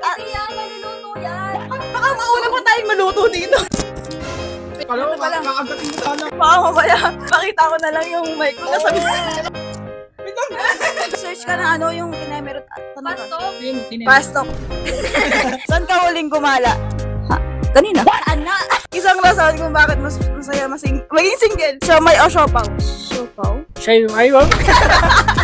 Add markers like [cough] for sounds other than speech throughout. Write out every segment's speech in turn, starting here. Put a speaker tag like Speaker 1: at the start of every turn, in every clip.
Speaker 1: Hindi yan, maluluto yan.
Speaker 2: Baka mauna pa tayong maluto dito.
Speaker 3: Kala ko,
Speaker 2: Ano pala?
Speaker 3: kakagating mo sana.
Speaker 2: Baka mamaya, pakita ko na lang yung mic ko nasa Search ka na ano yung kinemerot at tanong ka.
Speaker 1: Pasto.
Speaker 2: Pastok. [laughs] Saan ka huling gumala? Ha? Kanina?
Speaker 1: Saan na?
Speaker 2: Isang rason kung bakit mas masaya masing maging single. Siomay o siopaw? Siopaw?
Speaker 3: Siya yung ayaw. [laughs]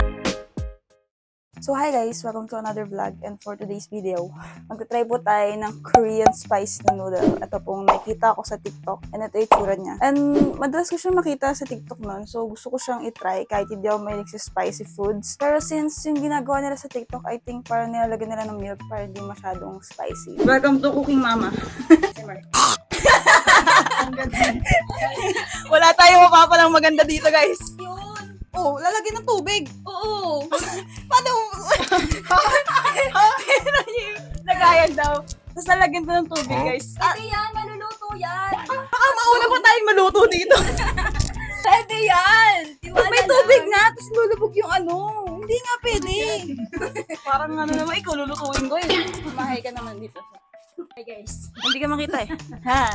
Speaker 2: So hi guys, welcome to another vlog and for today's video, magta-try po tayo ng Korean spice na noodle. Ito pong nakita ko sa TikTok and ito yung tsura niya. And madalas ko siyang makita sa TikTok noon, so gusto ko siyang itry kahit hindi ako mahilig sa spicy foods. Pero since yung ginagawa nila sa TikTok, I think parang nilalagyan nila ng milk para hindi masyadong spicy. Welcome to Cooking Mama. [laughs] Wala tayong mapapalang maganda dito guys.
Speaker 1: Yun.
Speaker 2: Oh, lalagyan ng tubig.
Speaker 1: Oo. [laughs]
Speaker 2: Paano? [laughs] Pero yung lagayan daw. Tapos lalagyan ko ng tubig, guys. Ah,
Speaker 1: Hindi yan, maluluto yan.
Speaker 2: baka mauna pa tayong maluto dito. [laughs]
Speaker 1: Pwede yan. Tiwala
Speaker 2: May
Speaker 1: lang.
Speaker 2: tubig na, tapos lulubog yung ano. Hindi nga pwede. Parang ano naman, ikaw lulutuin ko eh. Mahay ka naman dito.
Speaker 1: Hey guys.
Speaker 2: Hindi ka makita eh. [laughs] Ha?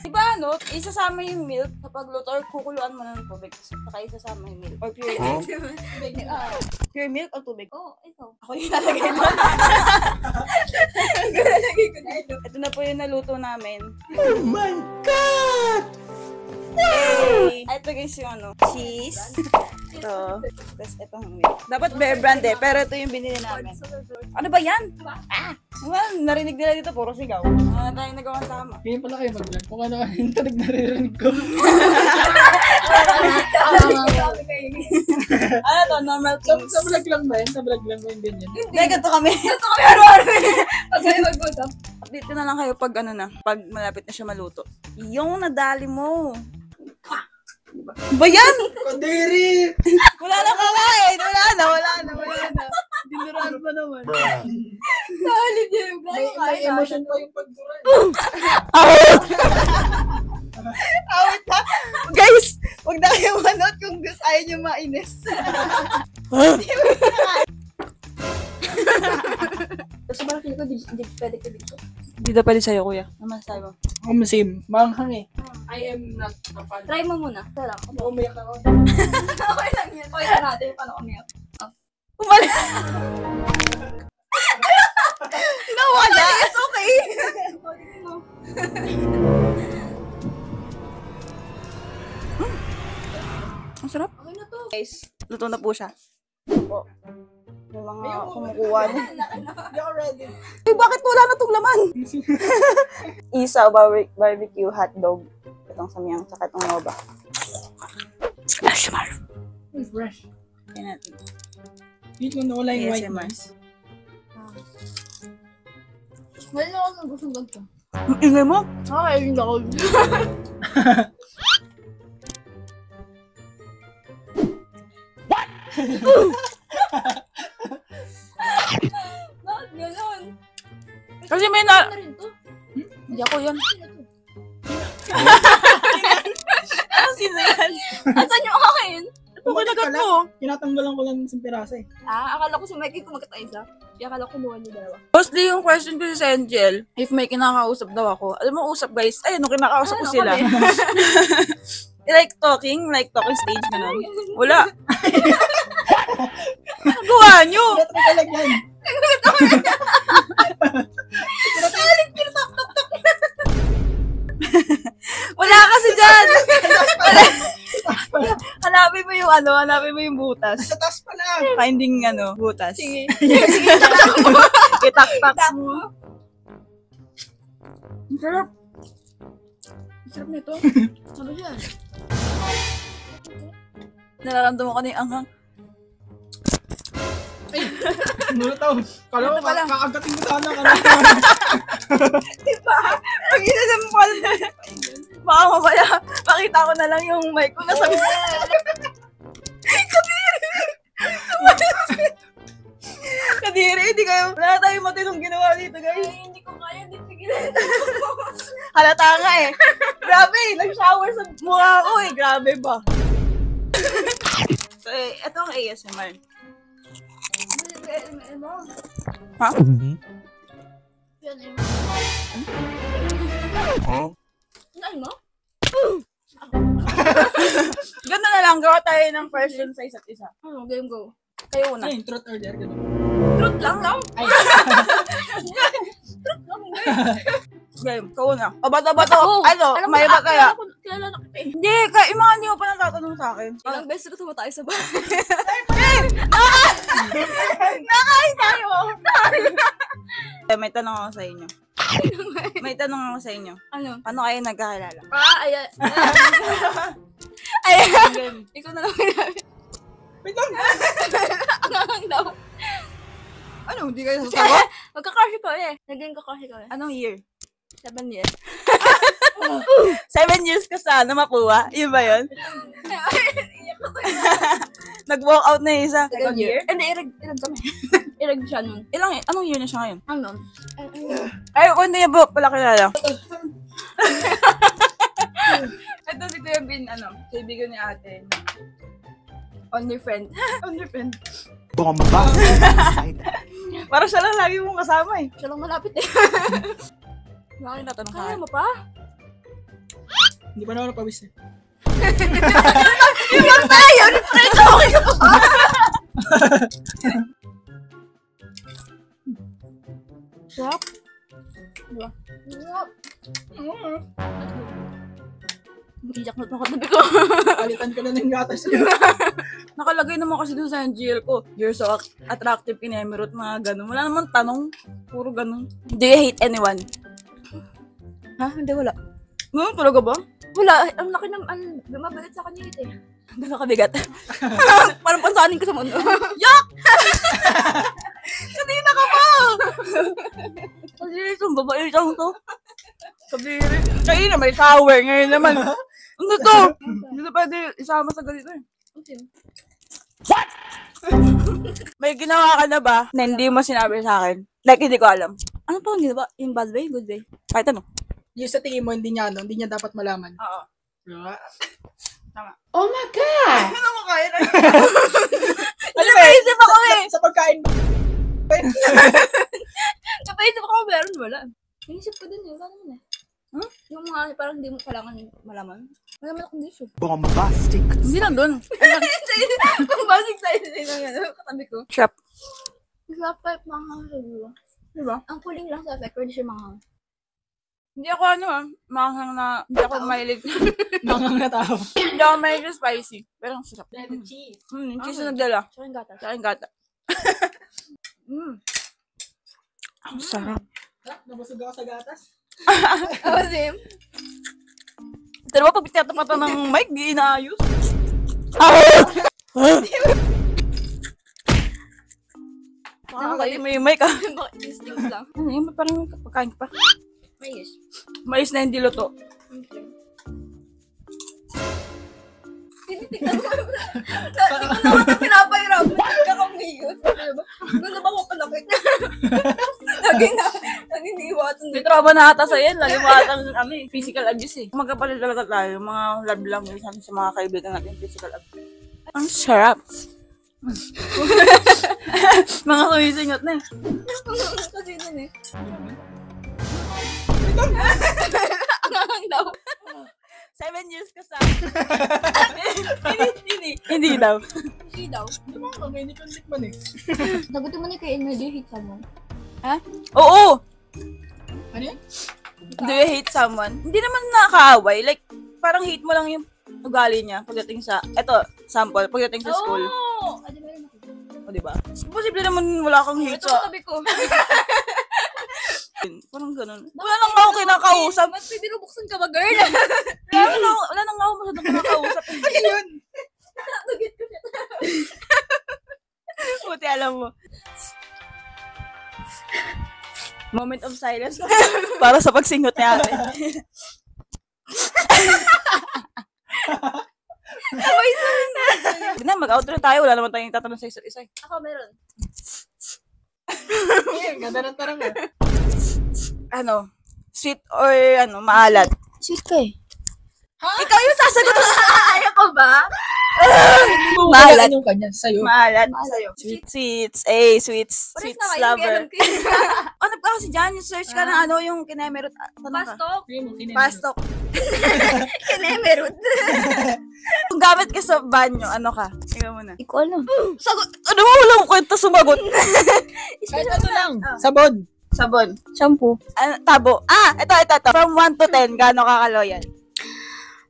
Speaker 2: Diba ano, isasama yung milk kapag luto or kukuluan mo ng tubig. Saka isasama yung milk. Or pure milk. Ah, pure milk o tubig?
Speaker 1: Oo, oh, ito.
Speaker 2: Ako yung lalagay mo. [laughs]
Speaker 1: Lalagay ko na ito.
Speaker 2: Ito na po yung naluto namin.
Speaker 3: Oh my God!
Speaker 2: Hey! Ito guys yung ano, cheese. Ito. Tapos itong milk. Dapat Bear Brand eh, pero ito yung binili namin. Ano ba yan? Ah! Well, narinig nila dito, puro sigaw. Ano na tayong nagawang tama?
Speaker 3: Ngayon pala kayo mag-vlog. Kung ano yung tanig naririnig ko. [laughs]
Speaker 2: Ano to, normal
Speaker 3: Sa,
Speaker 2: things.
Speaker 3: sa vlog lang ba yun? Sa vlog lang ba yun ganyan?
Speaker 2: Hindi, ganito kami.
Speaker 1: Ito kami araw-araw. Pag kayo mag-usap.
Speaker 2: Update ko na lang kayo pag ano na, pag malapit na siya maluto. Yung nadali mo. Ba yan?
Speaker 3: Kadiri!
Speaker 2: Wala na kakain. Wala na, wala na, wala na. Dinuran pa naman.
Speaker 1: Solid yung vlog.
Speaker 3: May, may emotion pa yung pagduran.
Speaker 2: Awit! Awit na. Guys, huwag na kayo manood kung gusto ayaw nyo mainis.
Speaker 1: Gusto ba ko, di, di pwede ko dito.
Speaker 2: Hindi na pwede sa'yo, kuya. Naman sa'yo.
Speaker 3: Ako same. Manghang eh. I am not a fan.
Speaker 1: Try mo muna. Lang.
Speaker 3: Umiyak ako. [laughs]
Speaker 1: Okay lang yan. Okay lang natin. Paano umiyak?
Speaker 2: Umali. Nawala. It's okay. [laughs] Ang sarap.
Speaker 1: Okay na to.
Speaker 2: Guys, luto na po siya. Po. Yung mga kumukuha. [laughs]
Speaker 3: Hindi ako ready.
Speaker 2: Eh, bakit wala na tong laman? Isaw, bar- barbecue, hotdog. Itong samyang, saka itong nova. ASMR.
Speaker 3: Uy, fresh.
Speaker 2: Yan natin.
Speaker 3: Dito na wala yung white noise.
Speaker 1: Wala na ako gusto ganito.
Speaker 2: Ang ingay mo?
Speaker 1: Okay, hindi ako. Bakit ganun?
Speaker 2: Kasi may na...
Speaker 1: Ano?
Speaker 2: Hindi ako yun. Ano yan? [laughs]
Speaker 1: Asan yung akin?
Speaker 2: Ito kinagat mo.
Speaker 3: Tinatanggalan ko lang ng isang piraso eh.
Speaker 1: Ah, akala ko si Mikey kumagat tayo isa. Kaya akala ko buwan niyo dalawa.
Speaker 2: Mostly yung question ko si Angel, if may kinakausap daw ako. Alam mo, usap guys. Ayun, nung kinakausap ko
Speaker 1: Ano
Speaker 2: sila. [laughs]
Speaker 1: kami?
Speaker 2: like talking, like talking stage ganun. [laughs] Wala. Ano gawa nyo?
Speaker 3: Kaya talaga
Speaker 2: Wala kasi dyan. [laughs] hanapin mo yung ano, hanapin mo yung butas.
Speaker 3: Sa taas pa lang.
Speaker 2: Finding ano, butas.
Speaker 1: Sige. [laughs]
Speaker 2: Itak-tak mo.
Speaker 3: Ang sarap.
Speaker 1: Ang sarap nito. [laughs] Ano yan?
Speaker 2: Nararamdaman ko na yung anghang.
Speaker 3: Nulutaw. Kala ko,
Speaker 2: pala.
Speaker 3: kakagating mo sana. Ko.
Speaker 2: Pag inasampal. Baka mamaya, pakita ko na lang yung mic ko nasa Kadiri, hindi kayo, wala tayong matinong ginawa dito, guys.
Speaker 1: Ay, hindi ko kaya. Hindi tigilan. [laughs]
Speaker 2: Halata nga eh. Grabe, nag-shower sa mukha ko eh. Grabe ba? so, eh, ito ang ASMR.
Speaker 1: Ano?
Speaker 2: Ha?
Speaker 1: Yan eh. Saan mo?
Speaker 2: Ganda na lang, gawa tayo ng question sa isa't isa.
Speaker 1: Ano, game go.
Speaker 2: Kayo una.
Speaker 3: Ano yung truth or dare? Ganun.
Speaker 1: Truth lang lang.
Speaker 3: Ay, [laughs]
Speaker 2: Game, kayo una. O, bata-bata
Speaker 1: Ako.
Speaker 2: ko. Ano,
Speaker 1: Alam
Speaker 2: may
Speaker 1: na,
Speaker 2: ba kaya?
Speaker 1: kilala na kita eh.
Speaker 2: Hindi, kaya yung mga hindi mo pa natatanong sa akin.
Speaker 1: Ilang beses ko tumatay sa bahay. [laughs]
Speaker 2: Nakain tayo! Eh, may tanong ako sa inyo. May tanong ako sa inyo.
Speaker 1: Ano?
Speaker 2: Paano kayo nagkakilala?
Speaker 1: Ah, ayan. [laughs] Ayan. Ikaw na lang ginamit.
Speaker 3: wait lang.
Speaker 1: Ang daw.
Speaker 2: Ano, hindi kayo sasagot? [laughs]
Speaker 1: Magkakashi ka eh. Naging kakashi ka eh.
Speaker 2: Anong year?
Speaker 1: Seven years. [laughs]
Speaker 2: Seven years ka sa ano, mapuwa? Yun ba yun? Nag-walk out na yung isa. Second year?
Speaker 1: Hindi, irag, irag kami. [laughs] irag siya nun.
Speaker 2: Ilang, anong year na siya ngayon?
Speaker 1: Ano? Ay?
Speaker 2: Ay, kung hindi niya po pala kilala. [laughs] Ito si Kuya Bin, ano, kaibigan ni ate. Only friend. [laughs] Only friend.
Speaker 4: Bomba!
Speaker 2: Parang siya lang lagi mong kasama eh.
Speaker 1: Siya lang malapit eh.
Speaker 2: Bakit natanong
Speaker 1: Kaya
Speaker 2: ka?
Speaker 1: mo pa?
Speaker 3: Hindi pa na ako napawis eh.
Speaker 1: Yung tayo! Diretso okay ka pa! Sarap. Diba? Sarap. Iyak na ito katabi ko.
Speaker 3: Palitan ko na ng gatas.
Speaker 2: Nakalagay naman kasi doon sa NGL ko. You're so ac- attractive kinemirot, mga ganun. Wala naman tanong. Puro ganun. Do you hate anyone?
Speaker 1: Ha? Hindi, wala.
Speaker 2: Ganun talaga ba?
Speaker 1: Wala. Ang laki ng, ang bumabalit sa kanya ito eh.
Speaker 2: Gano'n kabigat. [laughs]
Speaker 1: Parang pansanin ko sa mundo.
Speaker 2: Kanina [laughs] ka pa! Kasi itong babae lang to. Kabiri. Kayo na may shower. Ngayon naman. [laughs] Ano to? Hindi na pwede isama sa ganito eh. May ginawa ka na ba na hindi mo sinabi sa akin? Like, hindi ko alam.
Speaker 1: ano pa ang ginawa? Yung bad way? Good way?
Speaker 2: Kahit ano.
Speaker 3: Yung sa tingin mo, hindi niya, ano, hindi niya dapat malaman.
Speaker 2: Oo.
Speaker 3: Diba?
Speaker 4: Oh my God!
Speaker 2: Ano mo kaya na?
Speaker 3: Ano ba?
Speaker 2: Naisip ako [laughs] eh.
Speaker 3: Sa pagkain ba? [laughs]
Speaker 1: Napaisip ako meron, wala. Naisip ko din eh, wala naman eh.
Speaker 2: Hmm?
Speaker 1: Yung mga parang hindi mo kailangan malaman. Wala naman akong issue.
Speaker 4: Bombastic!
Speaker 2: Hindi lang doon.
Speaker 1: Size din ang ano, katabi ko.
Speaker 2: Trap.
Speaker 1: Slap pipe mga review.
Speaker 2: Diba?
Speaker 1: Ang kuling lang sa effect, pwede siya mga
Speaker 2: Hindi ako ano ah. Makanghang na. Hindi ako mahilig. [laughs]
Speaker 3: Mangang na tao.
Speaker 2: Hindi ako mahilig spicy. Pero ang sarap.
Speaker 3: cheese.
Speaker 2: Hmm, cheese na nagdala.
Speaker 1: Tsaka yung.
Speaker 2: Sa akin gata. mm. Ang sarap.
Speaker 3: Ah, nabusog ako sa gatas. [laughs]
Speaker 1: Oh, same.
Speaker 2: Pero pag tinatapatan ng mic, di inaayos? Nakakali mo yung mic ah.
Speaker 1: Distinct lang?
Speaker 2: Ano yun? Parang may pagkain ka pa.
Speaker 1: Ayos.
Speaker 2: Mais na hindi luto.
Speaker 1: Tinitignan ko. Dati ko naman na pinapahirap. Hindi ka kumigos. Gusto ba ko palakit? Lagi na. Lagi niiwasan
Speaker 2: May trauma na ata sa yan. Lagi mo ata ano, eh, physical abuse eh. Magkapalit talaga tayo. Mga love lang yun sa mga kaibigan natin. Physical abuse. Ang sarap. [laughs] mga sumisingot na eh.
Speaker 1: Kasi dun eh. Ang daw.
Speaker 2: Seven years ka sa [laughs] hindi, hindi, hindi daw.
Speaker 1: Hindi daw.
Speaker 3: Hindi mo ako, may nikon man eh.
Speaker 1: Sagutin mo ni kay Inma, do you hate someone?
Speaker 2: Oo!
Speaker 3: Ano yan?
Speaker 2: Do you hate someone? Hindi naman nakakaaway. Like, parang hate mo lang yung ugali niya pagdating sa, eto, sample, pagdating sa school.
Speaker 1: Oo! Adi ba rin ako?
Speaker 2: O, di ba? Posible naman wala kang hate
Speaker 1: Ito
Speaker 2: sa,
Speaker 1: katabi ko. [laughs]
Speaker 2: parang ganun. Wala nang ako kinakausap.
Speaker 1: Ba't may binubuksan ka ba, girl? [laughs]
Speaker 2: Wala nang, wala nang ako masyadong kinakausap. [laughs]
Speaker 3: Ano yun?
Speaker 1: Nagit ko siya. [laughs]
Speaker 2: Buti alam mo. Moment of silence para sa pagsingot ni ate. Sige na, mag-outro tayo. Wala naman tayong tatanong sa isa't isa. eh.
Speaker 1: Ako meron.
Speaker 3: Ayun, ganda ng tarang eh.
Speaker 2: Ano? Sweet or ano, maalat?
Speaker 1: Sweet ka eh.
Speaker 2: Ikaw yung sasagot. [laughs] Ayaw ko ba? [laughs] Mahalat.
Speaker 3: yung kanya sa'yo.
Speaker 2: Mahalat. Sa'yo.
Speaker 3: Sweet.
Speaker 2: Sweets. Eh, sweets.
Speaker 1: Pares
Speaker 2: Sweets lover. [laughs] Ano pa kasi dyan? Yung search ka ng ano, yung kinemerot. Ano ka?
Speaker 1: Pastok.
Speaker 2: Pastok.
Speaker 1: Kinemerod.
Speaker 2: Kung gamit ka sa banyo, ano ka? Ikaw muna.
Speaker 1: Ko alam.
Speaker 2: Sagot. Ano mo walang kwenta sumagot?
Speaker 3: Kahit ano lang. Sabon.
Speaker 2: Sabon.
Speaker 1: Shampoo.
Speaker 2: Ano, tabo. Ah, ito, ito, ito. From 1 to 10, gaano ka kaloyal?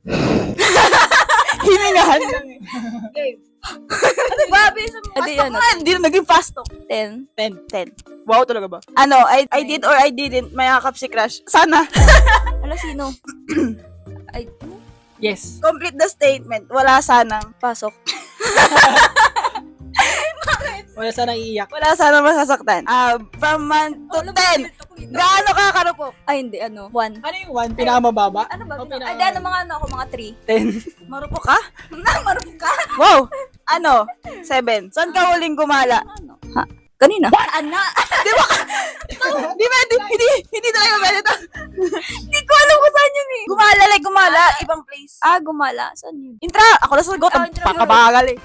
Speaker 2: [laughs] Hiningahan eh. Game. Ano ba? Bisa mo.
Speaker 1: Adi, ano?
Speaker 2: Hindi na naging pastok.
Speaker 1: 10.
Speaker 2: 10. 10. Wow, talaga ba? Ano, I, I did or I didn't mayakap si Crush. Sana. [laughs]
Speaker 1: Ala, sino? [clears throat] Ano?
Speaker 3: Yes.
Speaker 2: Complete the statement. Wala sanang.
Speaker 1: Pasok. [laughs]
Speaker 3: Wala sana iiyak.
Speaker 2: Wala sanang masasaktan. Ah, from 1 to 10. Gaano ka karupok?
Speaker 1: Ay, hindi, ano? 1.
Speaker 3: Ano yung one? Pinakamababa?
Speaker 1: Ano ba?
Speaker 3: O
Speaker 1: Ay, ano mga ano ako, mga 3.
Speaker 3: Ten. [laughs]
Speaker 2: Marupok ka? [laughs]
Speaker 1: Na, marunong ka?
Speaker 2: Wow! Ano? 7. Saan ka huling gumala?
Speaker 1: Ano? Ha? Kanina? Saan nga? [laughs]
Speaker 2: Di ba? Di ba? Di, hindi, hindi talaga ganito.
Speaker 1: Hindi ko alam kung saan yun eh.
Speaker 2: Gumala, like gumala. Ibang place.
Speaker 1: Ah, gumala. Saan yun?
Speaker 2: Intra! Ako na sagot.
Speaker 1: Ah,
Speaker 2: Ang pakabagal eh.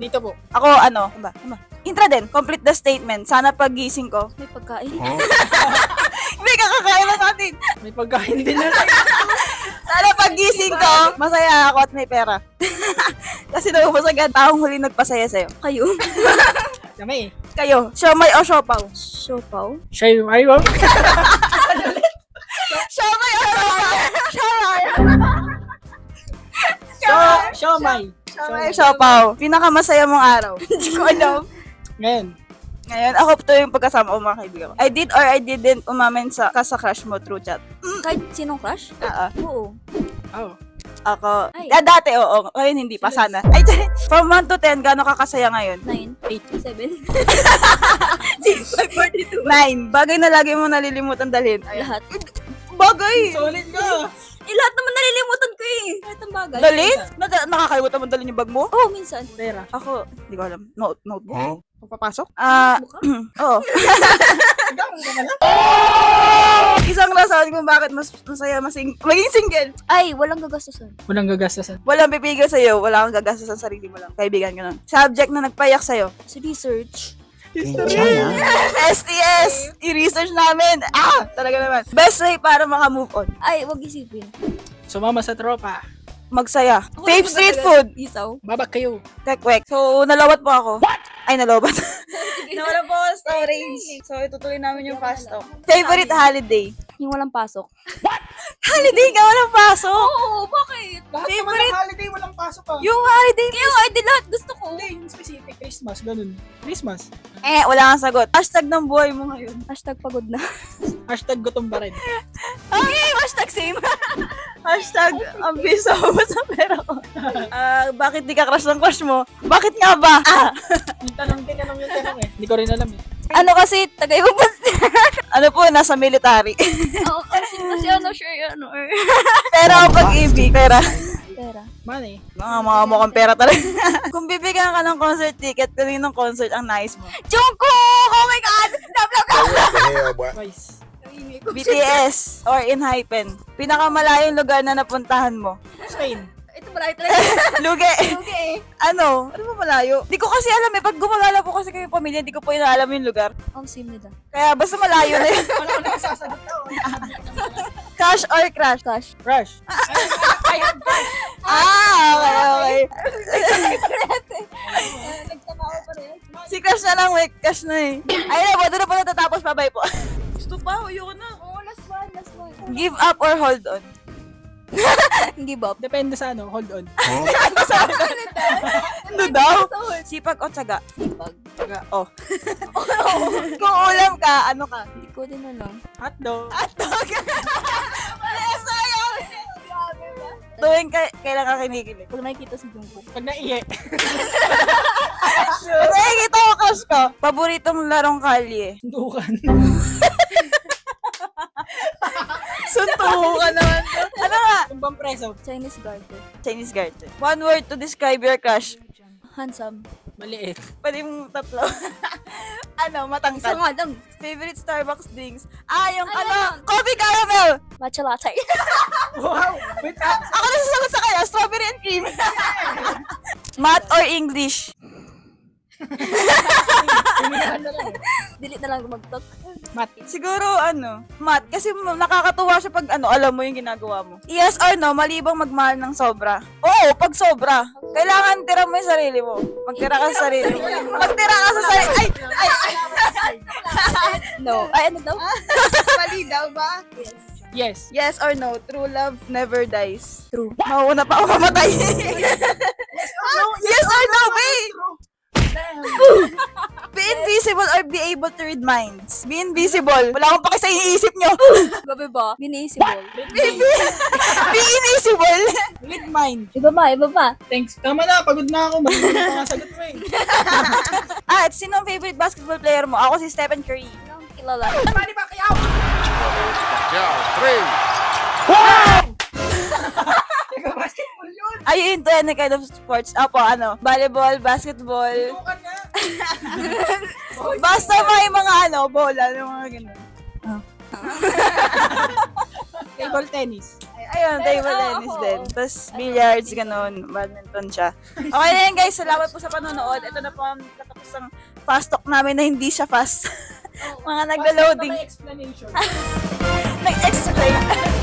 Speaker 3: Dito po.
Speaker 2: Ako, ano? Ano ba? Ano ba? Intra din. Complete the statement. Sana paggising ko.
Speaker 1: May pagkain. [laughs]
Speaker 2: May kakakain na natin.
Speaker 3: May pagkain din na. [laughs]
Speaker 2: Sana paggising ko, masaya ako at may pera. [laughs] Kasi naubos agad. Taong huli nagpasaya sa'yo.
Speaker 1: Kayo?
Speaker 3: Kami.
Speaker 2: Kayo, siomay o siopaw?
Speaker 1: Siopaw?
Speaker 3: Yung ayaw.
Speaker 2: Siomay o siopaw? Siomay.
Speaker 3: Siomay.
Speaker 2: Siomay o siopaw. Pinakamasaya mong araw. Hindi ko alam.
Speaker 3: Ngayon.
Speaker 2: Ngayon, ako to yung pagkasama ko mga kaibigan ko. I did or I didn't umamin sa ka sa crush mo through chat.
Speaker 1: Kahit sinong crush?
Speaker 2: Oo.
Speaker 1: Oo.
Speaker 3: Oh.
Speaker 2: Ako,
Speaker 1: Ay.
Speaker 2: ah, dati oo. Ngayon hindi pa sana. Ay, from 1 to 10, gaano ka kasaya ngayon?
Speaker 1: 9. 8. 7.
Speaker 2: 9. Bagay na lagi mo nalilimutan dalhin.
Speaker 1: Lahat.
Speaker 2: Bagay!
Speaker 3: Solid ka.
Speaker 1: Eh, lahat naman nalilimutan ko eh. Lahat ng bagay.
Speaker 2: Dalhin? Na- nakakalimutan mo dalhin yung bag mo?
Speaker 1: Oo, oh, minsan.
Speaker 3: Pera.
Speaker 2: Ako, hindi ko alam. Note, notebook? Papapasok? Ah, [clears throat] oo.
Speaker 3: Na lang. [laughs]
Speaker 2: Isang rason kung bakit mas masaya masing maging single.
Speaker 1: Ay, walang gagastusan.
Speaker 3: Walang gagastasan.
Speaker 2: Walang pipigil sa'yo, wala kang gagastos sa sarili mo lang. Kaibigan ka lang. Subject na nagpayak sa'yo.
Speaker 1: Sa research.
Speaker 2: STS! I-research namin. Ah! Talaga naman. Best way para makamove on.
Speaker 1: Ay, wag isipin.
Speaker 3: Sumama sa tropa.
Speaker 2: Magsaya.
Speaker 1: Naman
Speaker 2: street food.
Speaker 1: Isaw.
Speaker 3: Babak kayo.
Speaker 2: Tekwek. So, nalawat po ako. What? Ay, nalawat. [laughs] Nawala po ako storage. So, itutuloy namin yung fast talk. Favorite holiday?
Speaker 1: Yung walang pasok. [laughs]
Speaker 2: Holiday ka, walang pasok.
Speaker 1: Oo, bakit?
Speaker 3: Lahat naman
Speaker 2: Favorite?
Speaker 3: ng holiday walang pasok pa.
Speaker 2: Yung holiday
Speaker 1: Kaya nga, di lahat gusto ko.
Speaker 3: Hindi, yung specific. Christmas, ganun. Christmas.
Speaker 2: Eh, wala kang sagot. Hashtag ng buhay mo ngayon.
Speaker 1: Hashtag pagod na.
Speaker 3: Hashtag gutom pa rin. [laughs]
Speaker 2: Okay, hashtag same. [laughs] hashtag, ang bisa mo sa pera ko. Ah, bakit di ka crush ng crush mo? Bakit nga ba? Ah,
Speaker 3: Yung tanong, tinanong yung tanong eh. Hindi ko rin alam eh.
Speaker 1: Ano kasi, tagay mo ba?
Speaker 2: ano po, nasa military. [laughs]
Speaker 1: Oo, kasi, kasi ano, sure, ano, or... [laughs]
Speaker 2: pera o pag-ibig, pera.
Speaker 1: Pera.
Speaker 3: Money.
Speaker 2: Mga mga mukhang pera talaga. [laughs] Kung bibigyan ka ng concert ticket, kaninong concert ang nice mo?
Speaker 1: Jungkook! Oh my God!
Speaker 4: The hell, boy?
Speaker 3: Twice.
Speaker 2: BTS or in Hypen. Pinakamalayong lugar na napuntahan mo.
Speaker 3: Spain.
Speaker 1: Ito malayo talaga.
Speaker 2: Luge.
Speaker 1: Okay.
Speaker 2: ano? Ano ba malayo? Di ko kasi alam eh. Pag gumagala po kasi kayo pamilya, di ko po inaalam yung lugar.
Speaker 1: Ang sim nila.
Speaker 2: Kaya basta malayo na yun. [laughs]
Speaker 3: Wala ko nakasasagot ka. [laughs]
Speaker 2: Cash or crash?
Speaker 1: Cash.
Speaker 3: Rush. [laughs] I have cash.
Speaker 2: Ah, okay, okay.
Speaker 1: Nagtama ko pa rin.
Speaker 2: Si Crush na lang, may cash na eh. Ayun na po, doon na po natatapos. Bye-bye po. Gusto pa, ayoko na.
Speaker 1: Oo, last one, last one.
Speaker 2: Give up or hold on? [laughs]
Speaker 1: Give up.
Speaker 3: Depende sa ano. Hold on. [laughs]
Speaker 2: Ano daw? Sipag o tsaga?
Speaker 1: Sipag.
Speaker 2: Tsaga, oh. [laughs] Kung ulam ka, ano ka?
Speaker 1: Hindi ko din alam.
Speaker 3: Hotdog.
Speaker 2: Atog! Wala sa'yo! Tuwing ka, kailan ka kinikilig?
Speaker 1: Pag nakikita si Jungkook.
Speaker 3: Pag naiye.
Speaker 2: Pag nakikita ko crush ko, paboritong larong kalye.
Speaker 3: Sundukan.
Speaker 2: Suntuko ka naman. Ano nga?
Speaker 3: Tumbang preso.
Speaker 1: Chinese garter.
Speaker 2: Chinese garter. One word to describe your crush.
Speaker 1: Handsome.
Speaker 3: Maliit.
Speaker 2: Pwede mong tatlo. [laughs] Ano, matangkad.
Speaker 1: nga lang.
Speaker 2: Favorite Starbucks drinks. Ah, yung
Speaker 1: Ano
Speaker 2: ano, coffee caramel.
Speaker 1: Matcha latte. [laughs]
Speaker 3: Wow! Wait, ah,
Speaker 2: Ako na sasagot sa kanya, strawberry and cream. [laughs] Math or English?
Speaker 3: Pinihan na lang.
Speaker 1: Delete na lang magtok.
Speaker 2: Siguro ano, math. Kasi nakakatuwa siya pag ano, alam mo yung ginagawa mo. Yes or no, malibang magmahal ng sobra. Oo, pag sobra. Kailangan tira mo yung sarili mo. Magtira ka sa sarili mo. Magtira ka sa sarili. Ay, ay,
Speaker 1: No. Ay, ano daw?
Speaker 2: mali daw ba?
Speaker 3: Yes.
Speaker 2: Yes or no, true love never dies.
Speaker 1: True.
Speaker 2: Mauuna pa ako mamatay. yes or no, babe? [laughs] Be invisible or be able to read minds? Be invisible. Wala akong paki sa iniisip nyo. [laughs]
Speaker 1: Gabi ba? Biniisable.
Speaker 2: be invisible.
Speaker 3: Read mind.
Speaker 1: Iba ba? Iba ba?
Speaker 3: Thanks. Tama na, pagod na ako. Mali na mga sagot mo eh.
Speaker 2: Ah, [laughs] at sino ang favorite basketball player mo? Ako si Stephen Curry.
Speaker 1: Anong kilala?
Speaker 3: Mali ba kayaw? Basketball yun.
Speaker 2: Are you into any kind of sports? Apo, ano? Volleyball, basketball. [laughs] Basta may mga ano, bola, yung mga ganun. [laughs]
Speaker 3: Table tennis.
Speaker 2: Ay- Ayun, table tennis
Speaker 1: ako,
Speaker 2: din. Tapos billiards, ganun. Badminton siya. Okay na yun guys, salamat po sa panonood. Ito na po ang katapos ng fast talk namin na hindi siya fast. [laughs] mga nagda-loading.
Speaker 3: May explanation.
Speaker 2: Nag-explain.